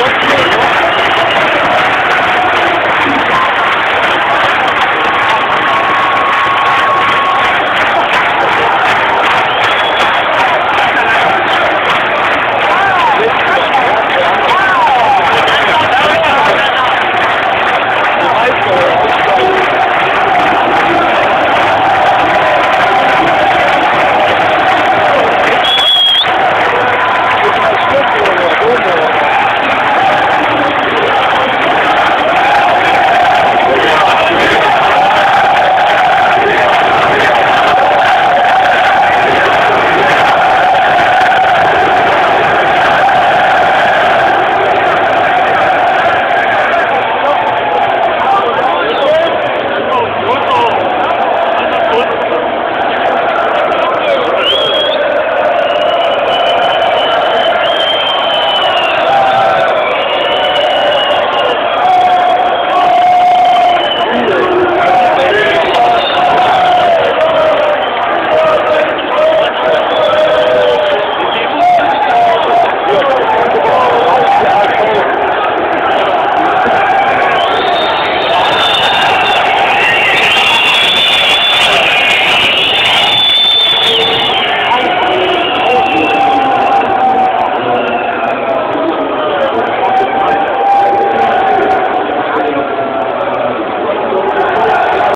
What's